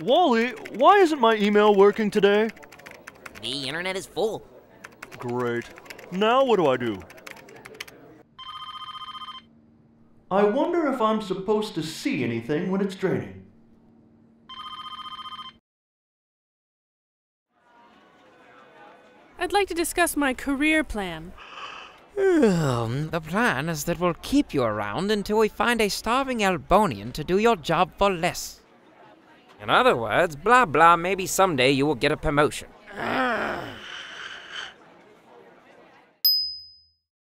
Wally, why isn't my email working today? The internet is full. Great. Now what do I do? I wonder if I'm supposed to see anything when it's draining. I'd like to discuss my career plan. Um, the plan is that we'll keep you around until we find a starving Elbonian to do your job for less. In other words, blah blah, maybe someday you will get a promotion. Ah.